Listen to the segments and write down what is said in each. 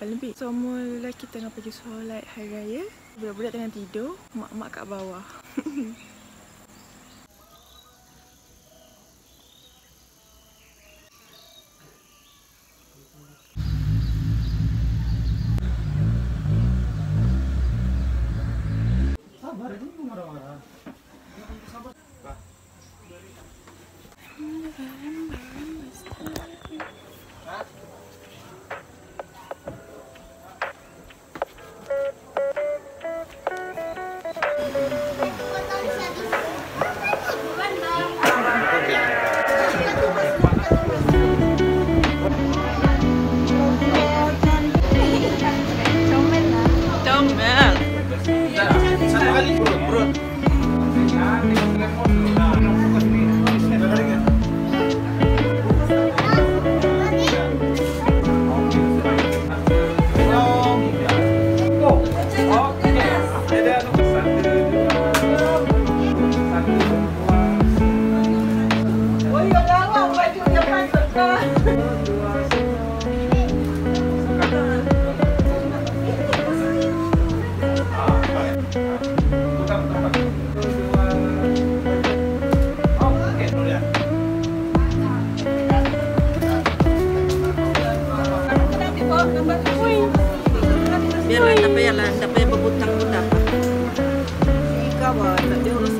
8 lebih. So mula kita tengah pergi solat hari raya Budak-budak tengah tidur Mak-mak kat bawah Ika bah, tak dia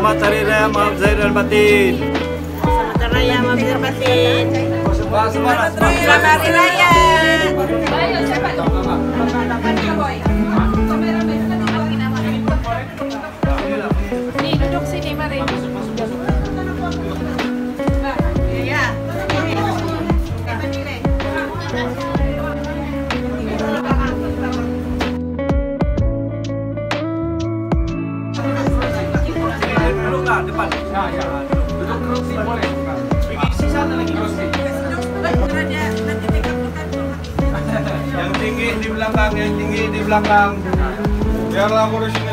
Selamat Hari Raya Maaf Zahir dan Batin. Selamat Hari Raya, Mami Batin. Semua semangat. Selamat Hari Raya. Nih, Yang tinggi di belakang, yang tinggi di belakang. Biarlah kursinya sudah. Depan.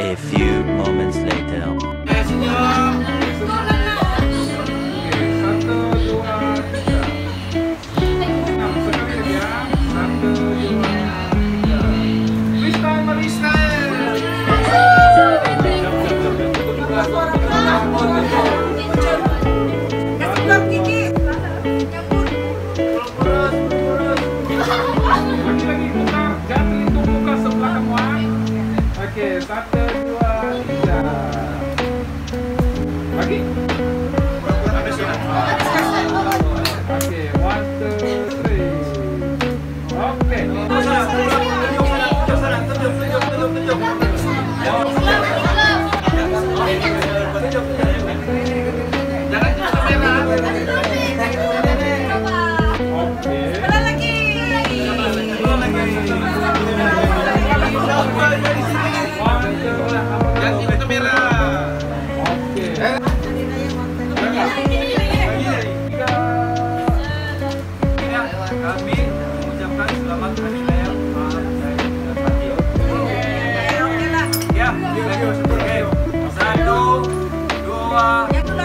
A few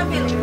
автомобиль.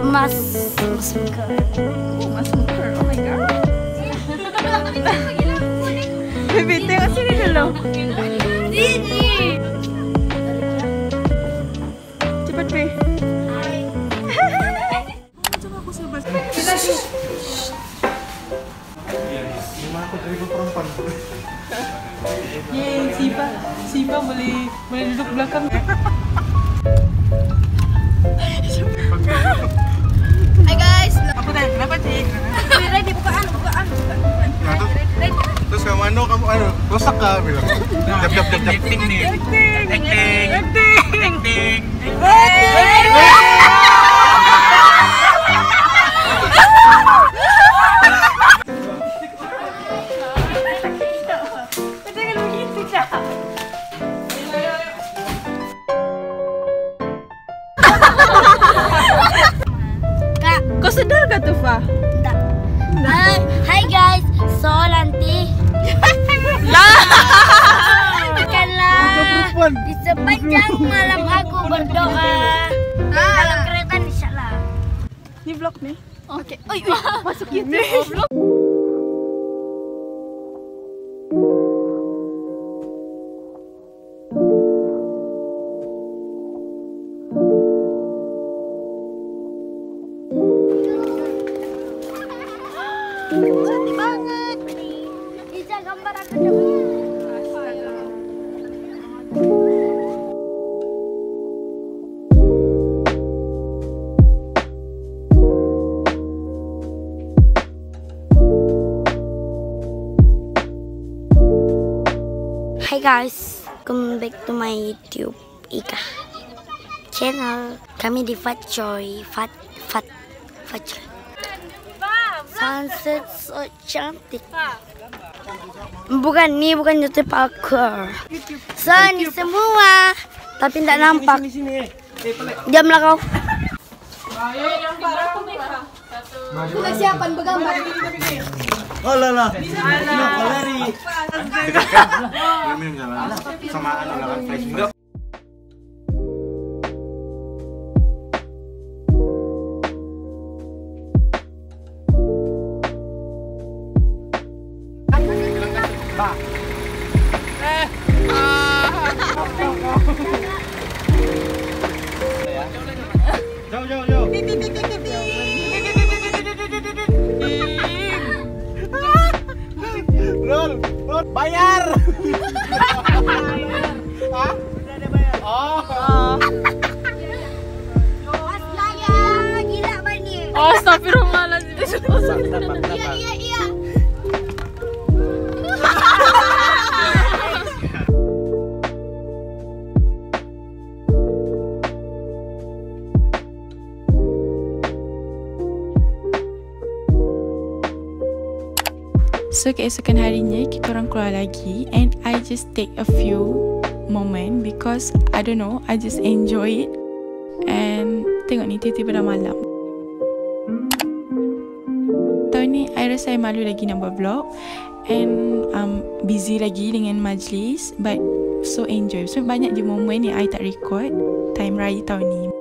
Mas, mas masungker. Oh, masungker. Oh my god. Baby, tengok sini dulu. Sini. Cepat, Bi. Coba aku aku perempuan. Yeay, Sipa. Sipa boleh boleh duduk belakang. Hi guys. Apa tanya? Kenapa cik? Ready bukaan, bukaan, bukaan. Ready. Terus kamu anu kamu anu rosak kah bilang. Jap jap jap jap. Acting nih. Acting. Acting. Kak, Kau sedar ke tu Fah? tak. Hai, hai guys. So nanti Bukanlah di sepanjang malam aku berdoa dalam kereta insyaAllah. Ni vlog ni. Okay. Oh, masuk YouTube. Cantik banget. Gambar aku. Hi guys, welcome back to my YouTube Ika channel. Kami di Fat Joy, Fat Fat Fat Joy. Sunset so cantik. Bukan ni bukan YouTube aku. So ni semua tapi tak nampak. Diamlah kau. Persiapan bergambar. Oh lah lah. Nah, lari. Minum jalan. Sama anu lah flash. Astagfirullahaladzim. Iya iya iya. So keesokan harinya kita orang keluar lagi and I just take a few moment because I don't know I just enjoy it and tengok ni tiba-tiba dah malam. I rasa I malu lagi nak buat vlog and um, busy lagi dengan majlis but so enjoy. So banyak je moment yang I tak record time raya tahun ni.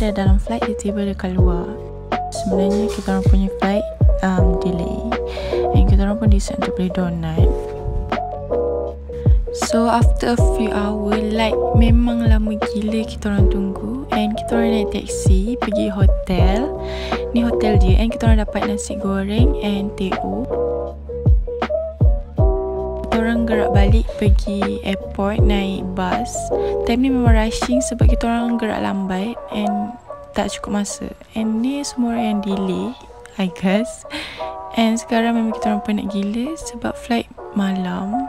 Dah dalam flight tiba-tiba dia keluar. Sebenarnya kita orang punya flight um, delay and kita orang pun decide untuk beli donut. So after a few hour like memang lama gila kita orang tunggu and kita orang naik taxi pergi hotel. Ni hotel dia and kita orang dapat nasi goreng and teh gerak balik pergi airport naik bus. Time ni memang rushing sebab kita orang gerak lambat and tak cukup masa. And ni semua orang yang delay, I guess. And sekarang memang kita orang penat gila sebab flight malam